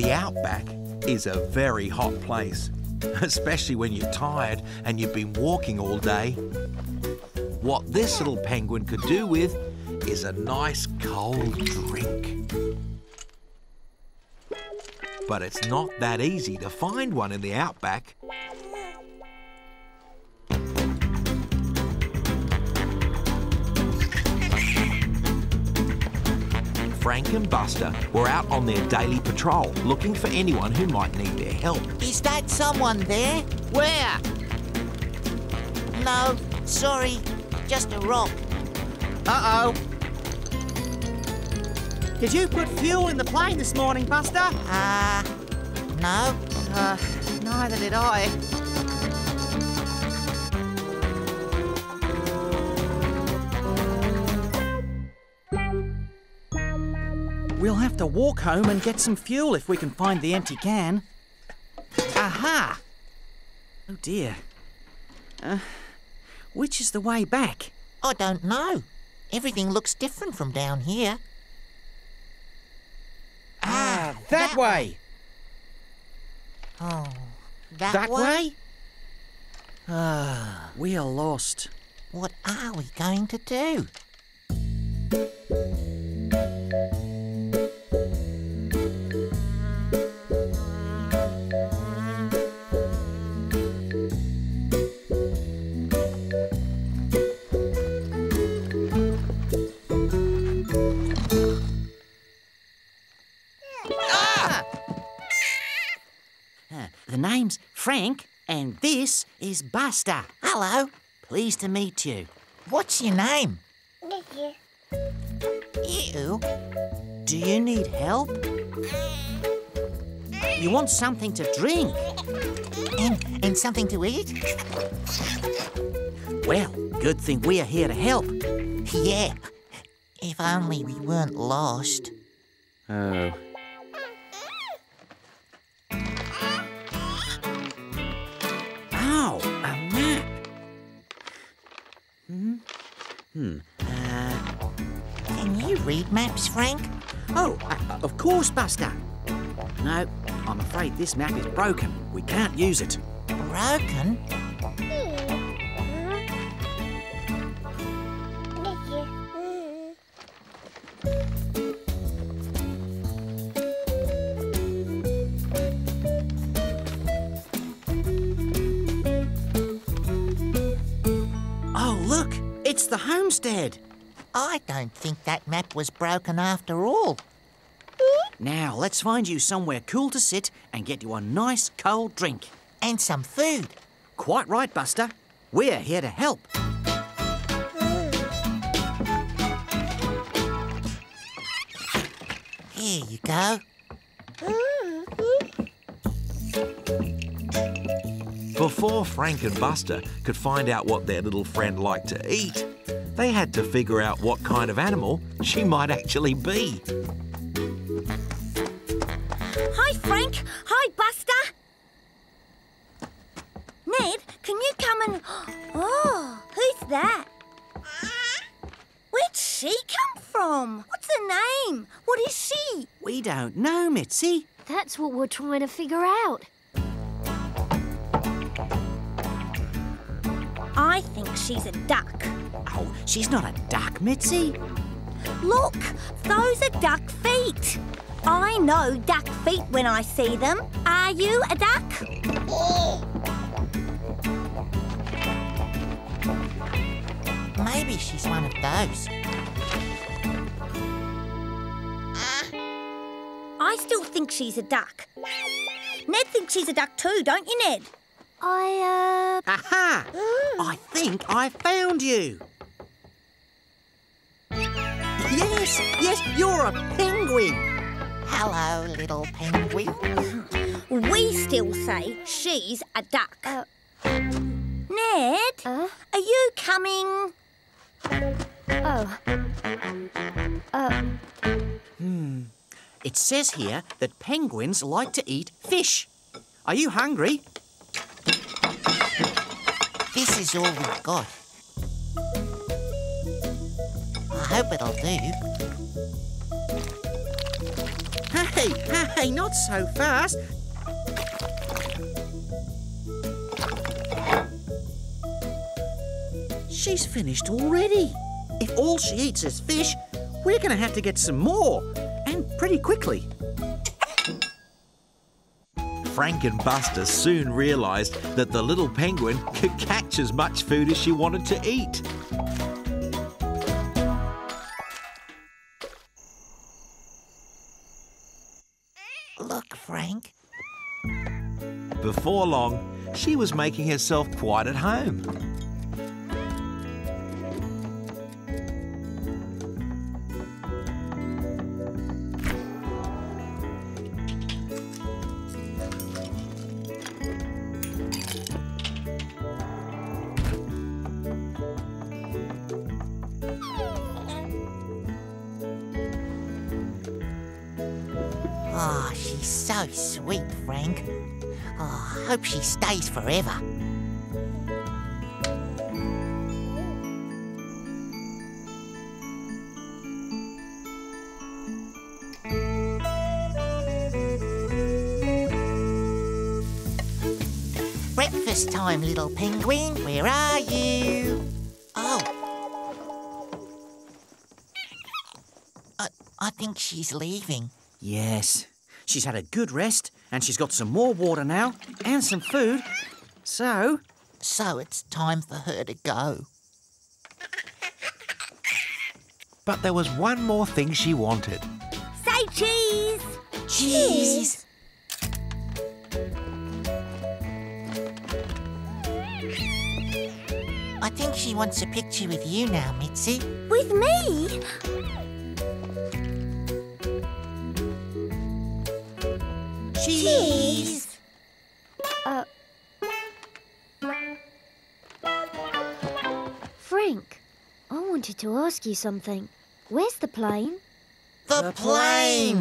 The outback is a very hot place, especially when you're tired and you've been walking all day. What this little penguin could do with is a nice cold drink. But it's not that easy to find one in the outback. Frank and Buster were out on their daily patrol looking for anyone who might need their help. Is that someone there? Where? No, sorry, just a rock. Uh-oh. Did you put fuel in the plane this morning, Buster? Uh, no. Uh, neither did I. We'll have to walk home and get some fuel if we can find the empty can. Aha! Oh dear. Uh, which is the way back? I don't know. Everything looks different from down here. Ah, That way! Oh, that, That way? Ah, we are lost. What are we going to do? Frank, and this is Buster. Hello, Pleased to meet you. what's your name? Ew. Do you need help? You want something to drink? And, and something to eat? Well, good thing we're here to help. Yeah. If only we weren't lost. Oh, read maps, Frank? oh, uh, of course, Buster. No, I'm afraid this map is broken. We can't use it. Broken? Oh, look, it's the homestead. I don't think that map was broken after all. Now, let's find you somewhere cool to sit and get you a nice cold drink. And some food. Quite right, Buster. We're here to help. Here you go. Before Frank and Buster could find out what their little friend liked to eat, they had to figure out what kind of animal she might actually be. Hi, Frank. Hi, Buster. Ned, can you come and. Oh, who's that? Where'd she come from? What's her name? What is she? We don't know, Mitzi. That's what we're trying to figure out. I think she's a duck. She's not a duck, Mitzi. Look, those are duck feet. I know duck feet when I see them. Are you a duck? Maybe she's one of those. I still think she's a duck. Ned thinks she's a duck too, don't you, Ned? I, uh, Aha! I think I found you. Yes, yes, you're a penguin. Hello, little penguin. We still say she's a duck. Uh. Ned, Uh? are you coming? oh. Uh, It says here that penguins like to eat fish. Are you hungry? This is all we've got. Hope it'll do. Hey, hey, not so fast. She's finished already. If all she eats is fish, we're going to have to get some more. And pretty quickly. Frank and Buster soon realised that the little penguin could catch as much food as she wanted to eat. Before long, she was making herself quite at home. Oh, she's so sweet, Frank. Oh, I hope she stays forever. Breakfast time, little penguin. Where are you? Oh. I, I think she's leaving. Yes. She's had a good rest, and she's got some more water now, and some food. So, So it's time for her to go. But there was one more thing she wanted. Say cheese. Cheese. I think she wants a picture with you now, Mitzi. With me? Cheese. Uh. Frank, I wanted to ask you something. Where's the plane? The, plane.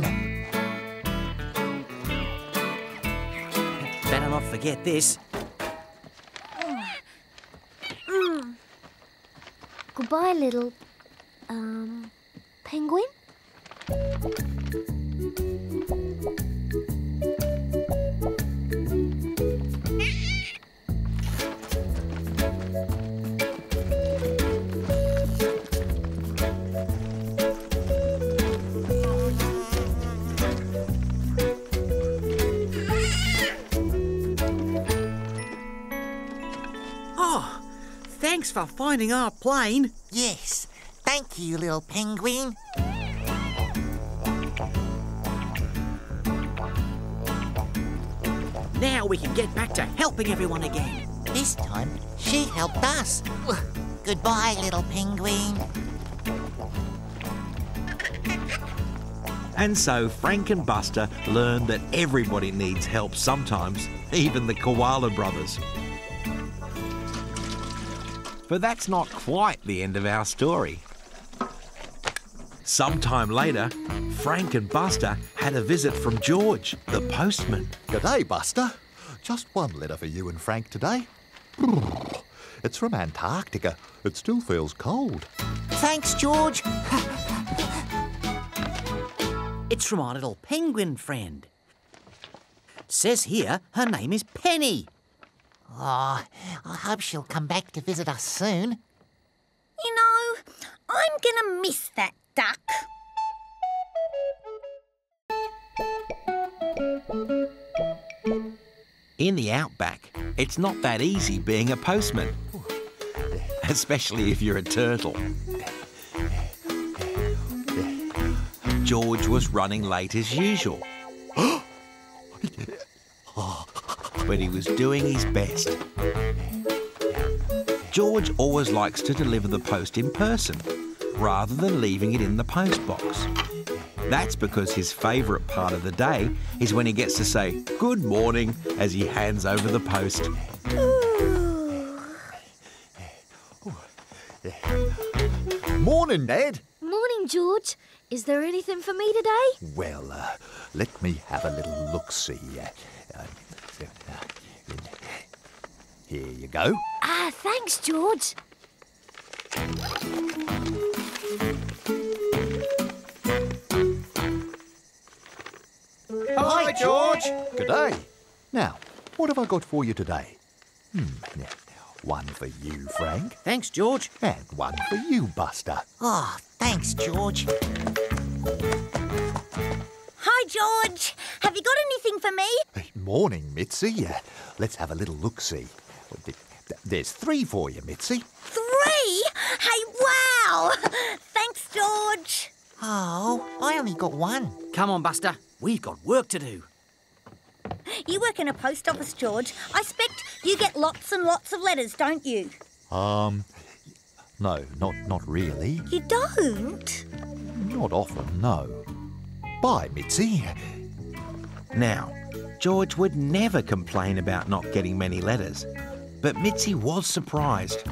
better not forget this. Goodbye, little. um. penguin? Thanks for finding our plane. Yes. Thank you, little penguin. Now we can get back to helping everyone again. This time, she helped us. Goodbye, little penguin. And so Frank and Buster learned that everybody needs help sometimes, even the Koala brothers. But that's not quite the end of our story. Sometime later, Frank and Buster had a visit from George, the postman. G'day, Buster. Just one letter for you and Frank today. It's from Antarctica. It still feels cold. Thanks, George. It's from our little penguin friend. Says here her name is Penny. Oh, I hope she'll come back to visit us soon. You know, I'm gonna miss that duck. In the outback, it's not that easy being a postman, especially if you're a turtle. George was running late as usual. Oh, but he was doing his best. George always likes to deliver the post in person rather than leaving it in the postbox. That's because his favourite part of the day is when he gets to say good morning as he hands over the post. Morning, Ned. Morning, George. Is there anything for me today? Well, uh, let me have a little look see. Uh, uh, here you go. Ah, thanks, George. Oh, hi, George. Good day. Now, what have I got for you today? Hmm, yeah, one for you, Frank, Thanks, George. and one for you, Buster. Oh, thanks, George. Hi, George. Have you got anything for me? Morning, Mitzi. Uh, let's have a little look-see. There's three for you, Mitzi. Three? Hey, wow! Thanks, George. Oh, I only got one. Come on, Buster. We've got work to do. You work in a post office, George. I expect you get lots and lots of letters, don't you? Um, no, not not really. You don't? Not often, no. Bye, Mitzi. Now, George would never complain about not getting many letters, but Mitzi was surprised.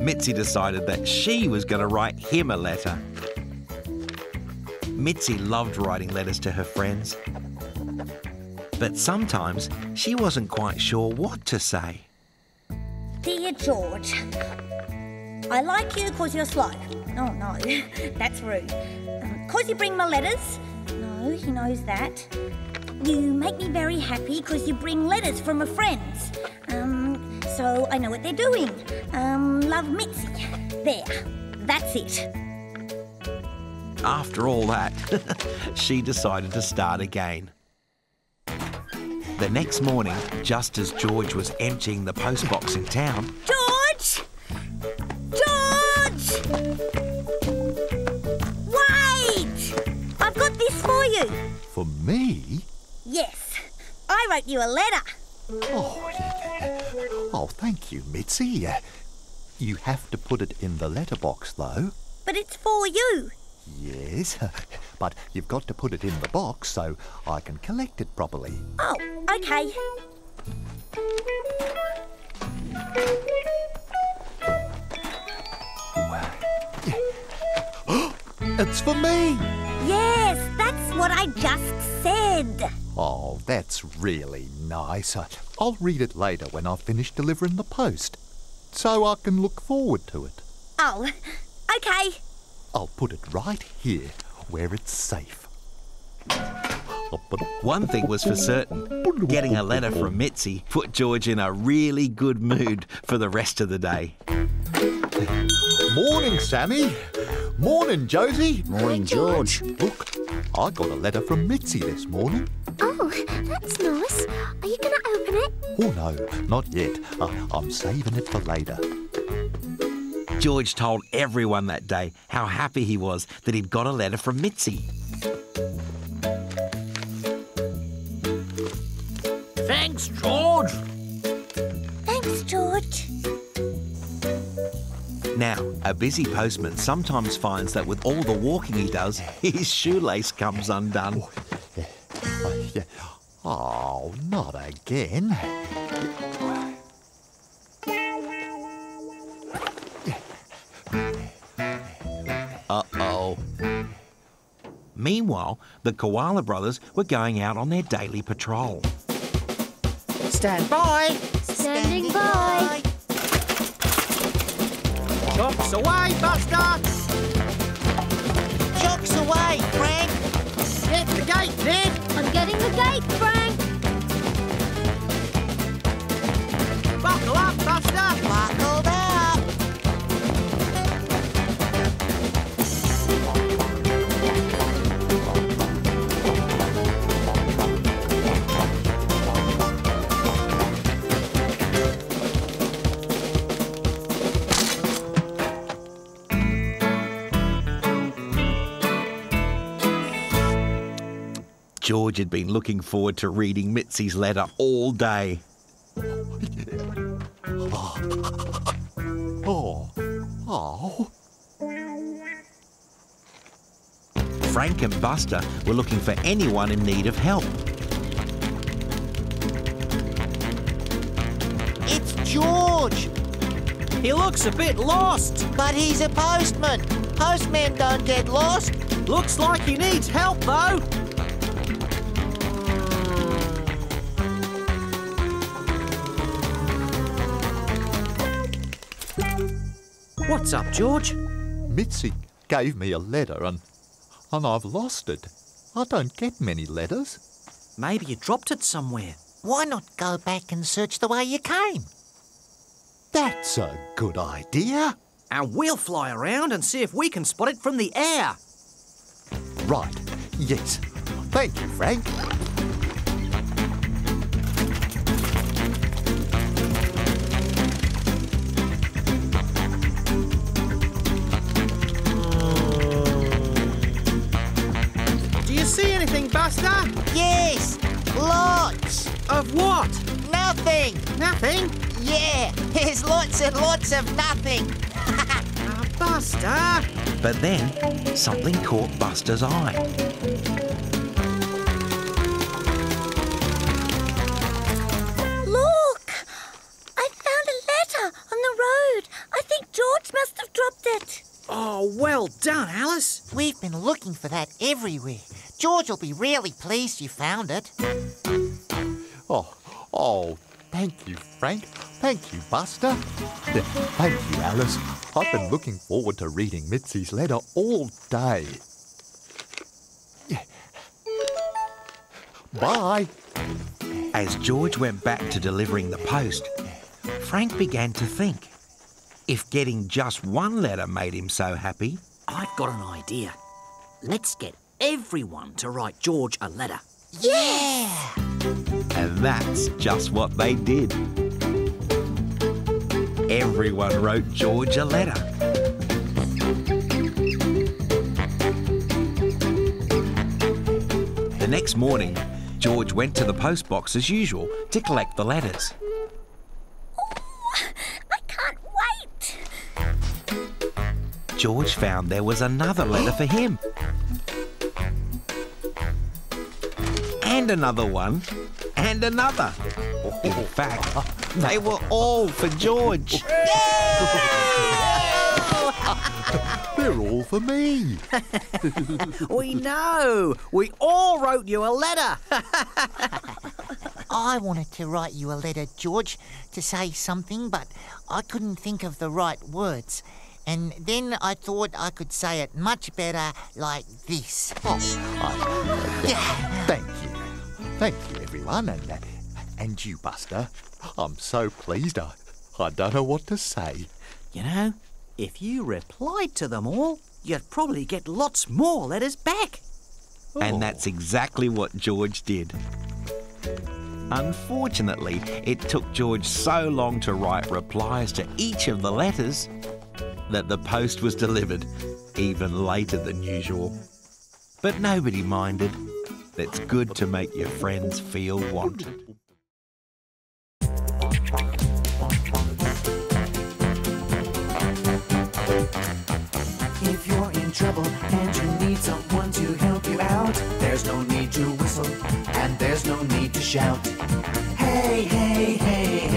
Mitzi decided that she was going to write him a letter. Mitzi loved writing letters to her friends, but sometimes she wasn't quite sure what to say. Dear George, I like you because you're slow. Oh, no, that's rude. Um, because you bring my letters. No, he knows that. You make me very happy because you bring letters from my friends. Um, so I know what they're doing. Um, love Mitzi. There, that's it. After all that, she decided to start again. The next morning, just as George was emptying the postbox in town, George! Wrote you a letter. Oh, oh, thank you, Mitzi. Uh, You have to put it in the letterbox, though. But it's for you. Yes, but you've got to put it in the box so I can collect it properly. Oh, okay. It's for me! Yes, that's what I just said. Oh, that's really nice. I- I'll read it later when I've finished delivering the post, so I can look forward to it. Oh, okay. I'll put it right here where it's safe. one thing was for certain getting a letter from Mitzi put George in a really good mood for the rest of the day. Morning, Sammy. Morning, Josie. Morning, George. Look, I got a letter from Mitzi this morning. Oh, that's nice. Are you going to open it? Oh, no, not yet. Uh, I'm saving it for later. George told everyone that day how happy he was that he'd got a letter from Mitzi. Thanks, George. Thanks, George. Now, a busy postman sometimes finds that with all the walking he does, his shoelace comes undone. Uh, yeah. Oh, not again. Uh oh. Meanwhile, the Koala brothers were going out on their daily patrol. Stand by. Standing by. Chocks away, Buster. Chocks away, Frank. Get the gate, Ned. George had been looking forward to reading Mitzi's letter all day. Oh, oh. Frank and Buster were looking for anyone in need of help. It's George, He looks a bit lost. but he's a postman. Postmen don't get lost. Looks like he needs help, though. What's up, George? Mitzi gave me a letter and, and I've lost it. I don't get many letters. Maybe you dropped it somewhere. Why not go back and search the way you came? That's a good idea. And we'll fly around and see if we can spot it from the air. Right, yes. Thank you, Frank. You see anything, Buster? Yes, lots. Of what? Nothing. Nothing. Yeah, there's lots and lots of nothing. Ah, Buster. But then something caught Buster's eye. We've been looking for that everywhere. George will be really pleased you found it. Oh, oh, thank you, Frank. Thank you, Buster. Thank you, Alice. I've been looking forward to reading Mitzi's letter all day. Bye. As George went back to delivering the post, Frank began to think. If getting just one letter made him so happy, I've got an idea. Let's get everyone to write George a letter. Yeah. and that's just what they did. Everyone wrote George a letter. The next morning, George went to the post box as usual to collect the letters. George found there was another letter for him. And another one. And another. In fact, they were all for George. They're all for me. We know. We all wrote you a letter. I wanted to write you a letter, George, to say something, but I couldn't think of the right words. And then I thought I could say it much better like this. Oh, I, thank you. Thank you, everyone, and, uh, and you, Buster. I'm so pleased I, I don't know what to say. you know, if you replied to them all, you'd probably get lots more letters back. And that's exactly what George did. Unfortunately, it took George so long to write replies to each of the letters that the post was delivered even later than usual. But nobody minded. It's good to make your friends feel wanted. If you're in trouble and you need someone to help you out, there's no need to whistle and there's no need to shout. Hey, hey, hey.